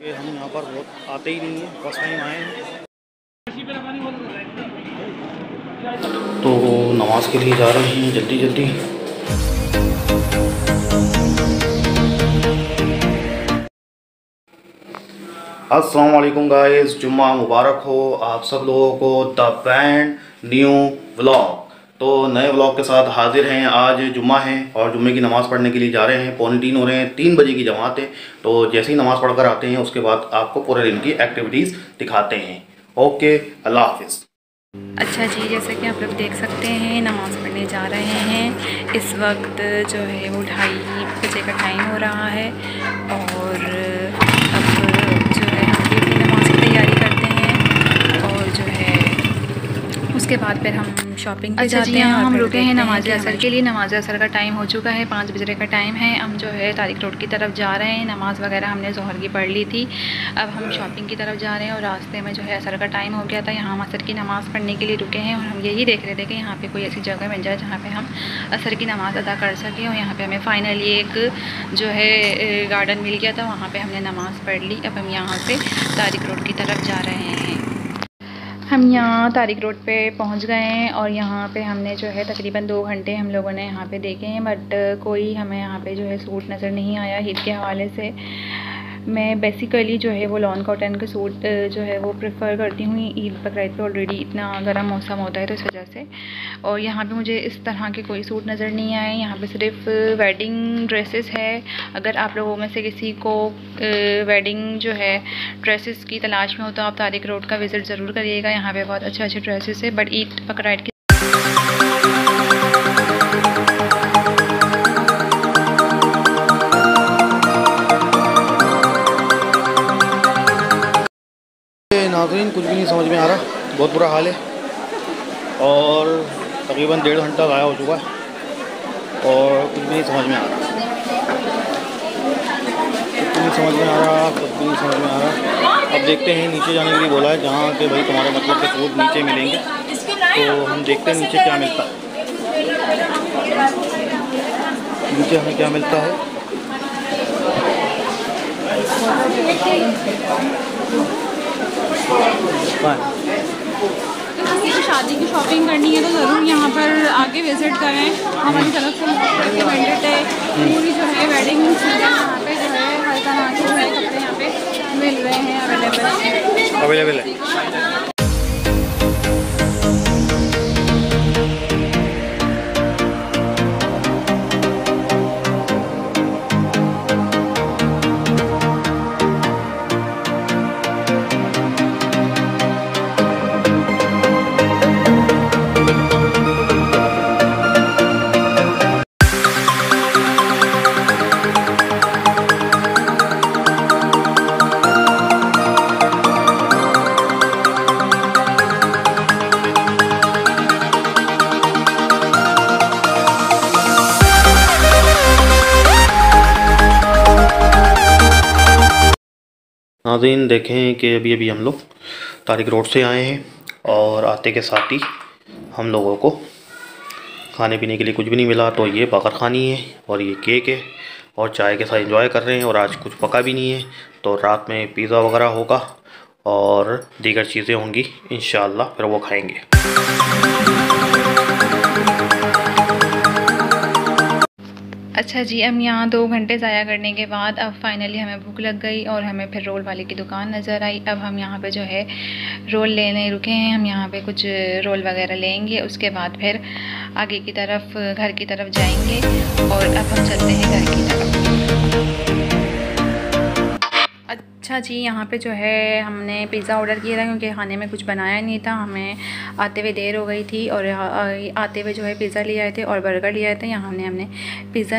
कि हम यहाँ पर बहुत आते ही नहीं हैं फ़र्स्ट टाइम आए हैं। तो नमाज़ के लिए जा रहे हैं जल्दी जल्दी। अस्सलाम वालेकुम गाइस जुम्मा मुबारक हो आप सब लोगों को द बैंड न्यू व्लॉग। तो नए व्लॉग के साथ हाजिर हैं, आज जुम्मा है और जुम्मे की नमाज़ पढ़ने के लिए जा रहे हैं। पौने तीन हो रहे हैं, तीन बजे की जमात है। तो जैसे ही नमाज़ पढ़कर आते हैं, उसके बाद आपको पूरे दिन की एक्टिविटीज़ दिखाते हैं। ओके, अल्लाह हाफिज़। अच्छा जी, जैसा कि आप लोग देख सकते हैं, नमाज़ पढ़ने जा रहे हैं। इस वक्त जो है वो ढाई बजे का टाइम हो रहा है और अब जो है हम भी नमाज़ की तैयारी करते हैं और जो है उसके बाद फिर हम शॉपिंग पे अच्छा जाते जी हैं हम रुके हैं नमाज़ असर के लिए नमाज़ असर का टाइम हो चुका है पाँच बजे का टाइम है हम जो है तारिक रोड की तरफ़ जा रहे हैं नमाज़ वगैरह हमने जहर की पढ़ ली थी अब हम शॉपिंग की तरफ़ जा रहे हैं और रास्ते में जो है असर का टाइम हो गया था यहाँ हम असर की नमाज़ पढ़ने के लिए रुके हैं और हम यही देख रहे थे कि यहाँ पर कोई ऐसी जगह मिल जाए जहाँ पर हम असर की नमाज़ अदा कर सकें और यहाँ पर हमें फ़ाइनली एक जो है गार्डन मिल गया था वहाँ पर हमने नमाज़ पढ़ ली। अब हम यहाँ से तारिक रोड की तरफ़ जा रहे हैं। हम यहाँ तारिक रोड पे पहुँच गए हैं और यहाँ पे हमने जो है तकरीबन दो घंटे हम लोगों ने यहाँ पे देखे हैं बट कोई हमें यहाँ पे जो है सूट नज़र नहीं आया ईद के हवाले से। मैं बेसिकली जो है वो लॉन कॉटन के सूट जो है वो प्रेफर करती हूँ ईद बकरीद पे ऑलरेडी इतना गर्म मौसम होता है तो इस वजह से। और यहाँ पे मुझे इस तरह के कोई सूट नज़र नहीं आए, यहाँ पे सिर्फ़ वेडिंग ड्रेसेस है। अगर आप लोगों में से किसी को वेडिंग जो है ड्रेसेस की तलाश में हो तो आप तारिक रोड का विज़िट ज़रूर करिएगा, यहाँ पर बहुत अच्छे अच्छे ड्रेसेस है बट ईद बकरीद नाजरीन, कुछ भी नहीं समझ में आ रहा। बहुत बुरा हाल है। और तकरीबन डेढ़ घंटा ज़ाया हो चुका है। और कुछ भी नहीं समझ में आ रहा। कुछ नहीं समझ में आ रहा, कुछ भी नहीं समझ में आ रहा। अब देखते हैं, नीचे जाने के लिए बोला है, जहाँ के भाई तुम्हारे मतलब के फ़ूड नीचे मिलेंगे। तो हम देखते हैं नीचे क्या मिलता है। नीचे हमें क्या मिलता है? किसी को शादी की शॉपिंग करनी है तो ज़रूर यहाँ पर आके विज़िट करें। हमारी तरफ़ से रिकमेंडेड है। पूरी जो है वेडिंग यहाँ पे जो है हर तरह के जो है कपड़े यहाँ पे मिल रहे हैं अवेलेबल अवेलेबल है। नाजीन देखें कि अभी अभी हम लोग तारिक रोड से आए हैं और आते के साथ ही हम लोगों को खाने पीने के लिए कुछ भी नहीं मिला तो ये बकर खानी है और ये केक है और चाय के साथ एंजॉय कर रहे हैं और आज कुछ पका भी नहीं है तो रात में पिज़्ज़ा वगैरह होगा और दीगर चीज़ें होंगी इन फिर वो खाएँगे। अच्छा जी हम यहाँ दो घंटे ज़ाया करने के बाद अब फाइनली हमें भूख लग गई और हमें फिर रोल वाले की दुकान नज़र आई। अब हम यहाँ पे जो है रोल लेने रुके हैं। हम यहाँ पे कुछ रोल वगैरह लेंगे। उसके बाद फिर आगे की तरफ़, घर की तरफ़ जाएँगे और अब हम चलते हैं घर की तरफ़। अच्छा जी, यहाँ पे जो है हमने पिज़्ज़ा ऑर्डर किया था क्योंकि खाने में कुछ बनाया नहीं था। हमें आते हुए देर हो गई थी और आते हुए जो है पिज़्ज़ा ले आए थे और बर्गर ले आए थे। यहाँ हमने हमने पिज़्ज़ा